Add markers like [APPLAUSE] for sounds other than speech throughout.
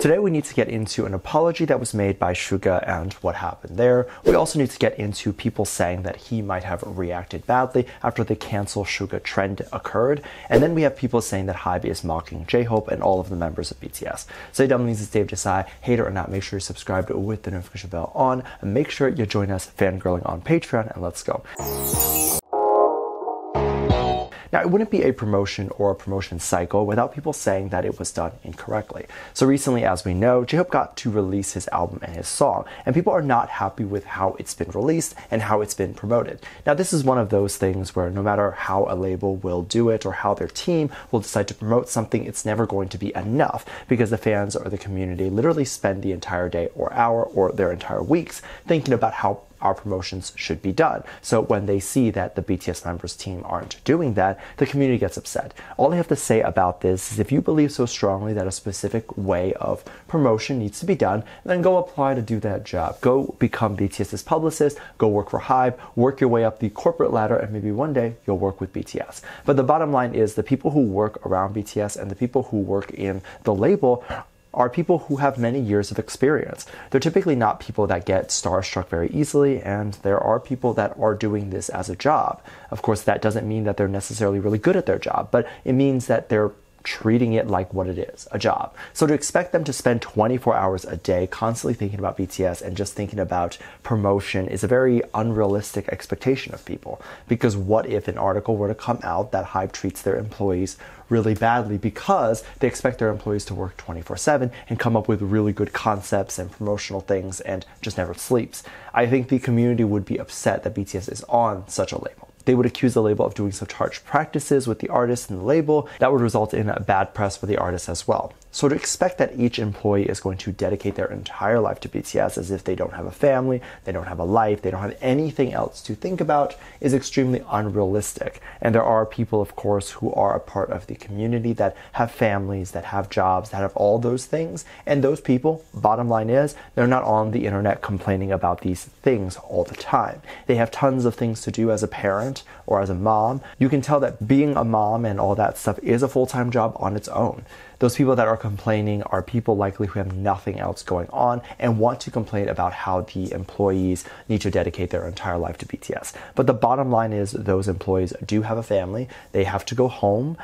Today we need to get into an apology that was made by Suga and what happened there. We also need to get into people saying that he might have reacted badly after the cancel Suga trend occurred. And then we have people saying that Hybe is mocking J-Hope and all of the members of BTS. So hey dumplings, it's Dave Disci. Hater or not, make sure you're subscribed with the notification bell on and make sure you join us fangirling on Patreon and let's go. Now, it wouldn't be a promotion or a promotion cycle without people saying that it was done incorrectly. So recently, as we know, J-Hope got to release his album and his song, and people are not happy with how it's been released and how it's been promoted. Now, this is one of those things where no matter how a label will do it or how their team will decide to promote something, it's never going to be enough because the fans or the community literally spend the entire day or hour or their entire weeks thinking about how our promotions should be done. So when they see that the BTS members team aren't doing that, the community gets upset. All I have to say about this is if you believe so strongly that a specific way of promotion needs to be done, then go apply to do that job. Go become BTS's publicist, go work for Hybe, work your way up the corporate ladder, and maybe one day you'll work with BTS. But the bottom line is the people who work around BTS and the people who work in the label are people who have many years of experience. They're typically not people that get starstruck very easily, and there are people that are doing this as a job. Of course, that doesn't mean that they're necessarily really good at their job, but it means that they're treating it like what it is a job. So to expect them to spend 24 hours a day constantly thinking about BTS and just thinking about promotion is a very unrealistic expectation of people. Because what if an article were to come out that Hybe treats their employees really badly because they expect their employees to work 24 7 and come up with really good concepts and promotional things and just never sleeps. I think the community would be upset that BTS is on such a label they would accuse the label of doing such harsh practices with the artist and the label. That would result in a bad press for the artist as well. So to expect that each employee is going to dedicate their entire life to BTS as if they don't have a family, they don't have a life, they don't have anything else to think about is extremely unrealistic. And there are people, of course, who are a part of the community that have families, that have jobs, that have all those things. And those people, bottom line is, they're not on the internet complaining about these things all the time. They have tons of things to do as a parent or as a mom. You can tell that being a mom and all that stuff is a full-time job on its own. Those people that are complaining are people likely who have nothing else going on and want to complain about how the employees need to dedicate their entire life to BTS. But the bottom line is those employees do have a family, they have to go home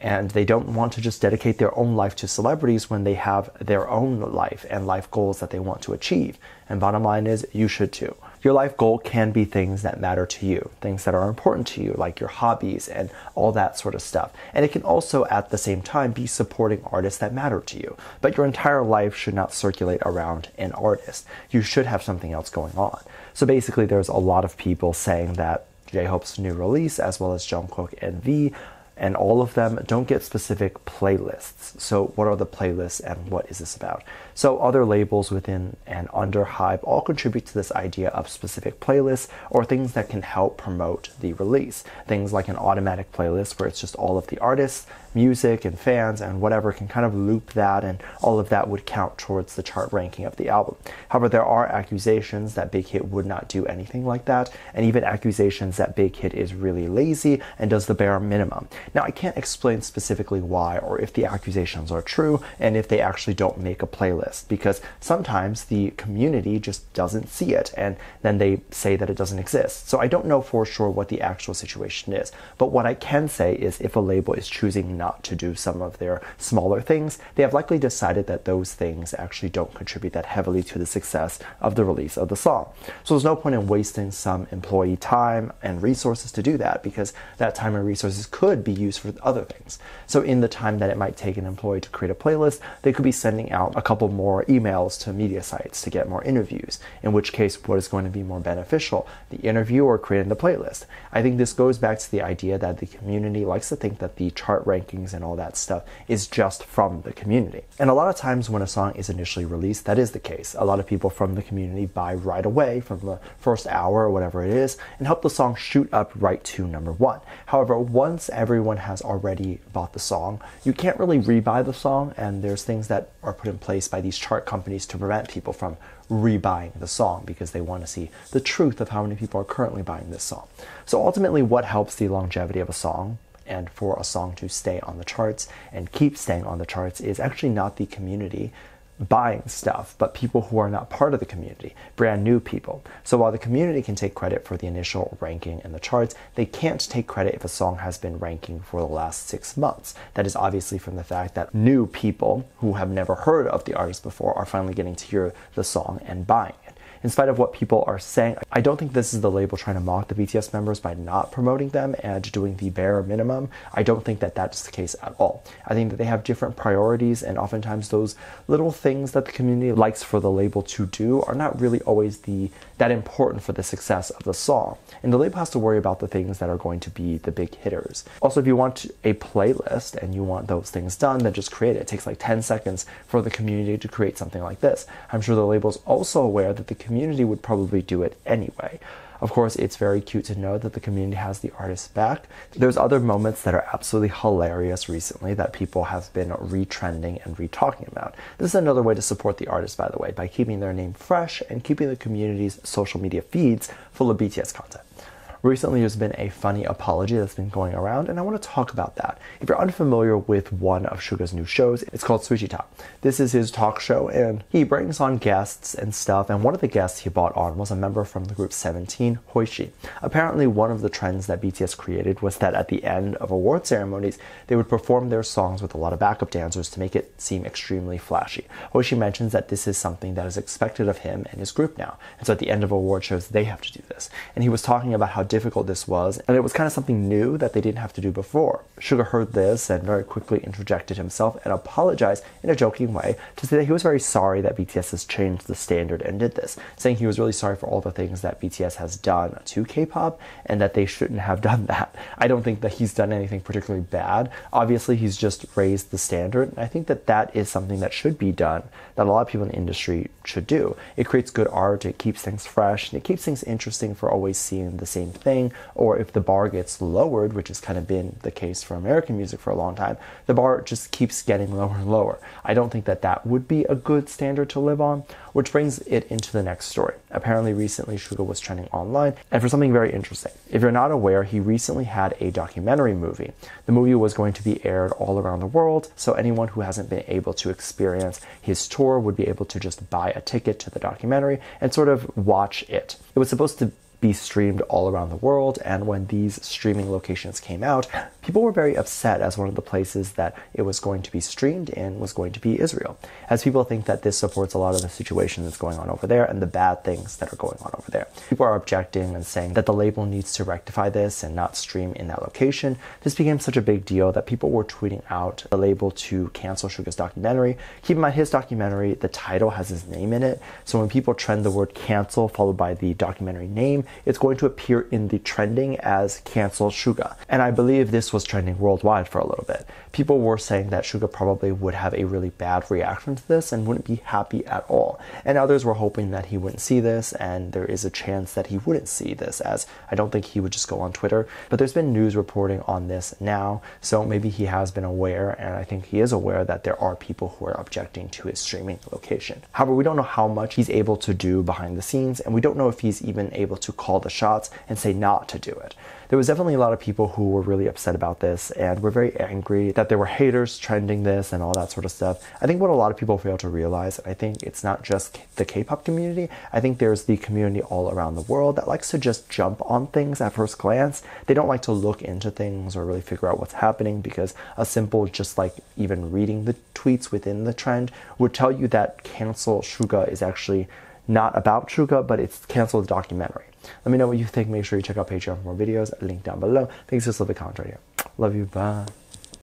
and they don't want to just dedicate their own life to celebrities when they have their own life and life goals that they want to achieve. And bottom line is, you should too. Your life goal can be things that matter to you, things that are important to you, like your hobbies and all that sort of stuff. And it can also, at the same time, be supporting artists that matter to you. But your entire life should not circulate around an artist. You should have something else going on. So basically, there's a lot of people saying that J Hope's new release, as well as Jungkook and V, and all of them don't get specific playlists. So, what are the playlists and what is this about? So, other labels within and under Hybe all contribute to this idea of specific playlists or things that can help promote the release. Things like an automatic playlist where it's just all of the artists, music, and fans, and whatever can kind of loop that, and all of that would count towards the chart ranking of the album. However, there are accusations that Big Hit would not do anything like that, and even accusations that Big Hit is really lazy and does the bare minimum. Now, I can't explain specifically why or if the accusations are true and if they actually don't make a playlist because sometimes the community just doesn't see it and then they say that it doesn't exist. So I don't know for sure what the actual situation is. But what I can say is if a label is choosing not to do some of their smaller things, they have likely decided that those things actually don't contribute that heavily to the success of the release of the song. So there's no point in wasting some employee time and resources to do that because that time and resources could be used for other things. So in the time that it might take an employee to create a playlist, they could be sending out a couple more emails to media sites to get more interviews, in which case what is going to be more beneficial, the interview or creating the playlist. I think this goes back to the idea that the community likes to think that the chart rankings and all that stuff is just from the community. And a lot of times when a song is initially released, that is the case. A lot of people from the community buy right away from the first hour or whatever it is and help the song shoot up right to number one. However, once everyone has already bought the song. You can't really rebuy the song, and there's things that are put in place by these chart companies to prevent people from rebuying the song because they want to see the truth of how many people are currently buying this song. So ultimately, what helps the longevity of a song and for a song to stay on the charts and keep staying on the charts is actually not the community buying stuff, but people who are not part of the community, brand new people. So while the community can take credit for the initial ranking in the charts, they can't take credit if a song has been ranking for the last six months. That is obviously from the fact that new people who have never heard of the artist before are finally getting to hear the song and buying it in spite of what people are saying, I don't think this is the label trying to mock the BTS members by not promoting them and doing the bare minimum. I don't think that that's the case at all. I think that they have different priorities, and oftentimes those little things that the community likes for the label to do are not really always the that important for the success of the song. And the label has to worry about the things that are going to be the big hitters. Also, if you want a playlist and you want those things done, then just create it. It takes like 10 seconds for the community to create something like this. I'm sure the label is also aware that the community would probably do it anyway. Of course, it's very cute to know that the community has the artist back. There's other moments that are absolutely hilarious recently that people have been retrending and re-talking about. This is another way to support the artist, by the way, by keeping their name fresh and keeping the community's social media feeds full of BTS content. Recently, there's been a funny apology that's been going around, and I want to talk about that. If you're unfamiliar with one of Suga's new shows, it's called Suchwita. This is his talk show, and he brings on guests and stuff. And one of the guests he brought on was a member from the group 17, Hoshi. Apparently, one of the trends that BTS created was that at the end of award ceremonies, they would perform their songs with a lot of backup dancers to make it seem extremely flashy. Hoshi mentions that this is something that is expected of him and his group now. And so at the end of award shows, they have to do this. And he was talking about how difficult this was, and it was kind of something new that they didn't have to do before. Suga heard this and very quickly interjected himself and apologized in a joking way to say that he was very sorry that BTS has changed the standard and did this, saying he was really sorry for all the things that BTS has done to K-pop and that they shouldn't have [LAUGHS] done that. I don't think that he's done anything particularly bad. Obviously, he's just raised the standard, and I think that that is something that should be done, that a lot of people in the industry should do. It creates good art, it keeps things fresh, and it keeps things interesting for always seeing the same thing or if the bar gets lowered, which has kind of been the case for American music for a long time, the bar just keeps getting lower and lower. I don't think that that would be a good standard to live on, which brings it into the next story. Apparently, recently, Suga was trending online, and for something very interesting. If you're not aware, he recently had a documentary movie. The movie was going to be aired all around the world, so anyone who hasn't been able to experience his tour would be able to just buy a ticket to the documentary and sort of watch it. It was supposed to be streamed all around the world. And when these streaming locations came out, people were very upset as one of the places that it was going to be streamed in was going to be Israel, as people think that this supports a lot of the situation that's going on over there and the bad things that are going on over there. People are objecting and saying that the label needs to rectify this and not stream in that location. This became such a big deal that people were tweeting out the label to cancel Suga's documentary. Keep in mind, his documentary, the title has his name in it. So when people trend the word cancel followed by the documentary name, it's going to appear in the trending as cancel Suga. And I believe this was trending worldwide for a little bit. People were saying that Suga probably would have a really bad reaction to this and wouldn't be happy at all. And others were hoping that he wouldn't see this, and there is a chance that he wouldn't see this, as I don't think he would just go on Twitter. But there's been news reporting on this now, so maybe he has been aware, and I think he is aware that there are people who are objecting to his streaming location. However, we don't know how much he's able to do behind the scenes, and we don't know if he's even able to call the shots and say not to do it. There was definitely a lot of people who were really upset about this and were very angry that there were haters trending this and all that sort of stuff. I think what a lot of people fail to realize, and I think it's not just the K-pop community, I think there's the community all around the world that likes to just jump on things at first glance. They don't like to look into things or really figure out what's happening because a simple just like even reading the tweets within the trend would tell you that cancel Suga is actually not about Suga, but it's cancel the documentary. Let me know what you think. Make sure you check out Patreon for more videos. Link down below. Thanks for the comment right here. Love you. Bye.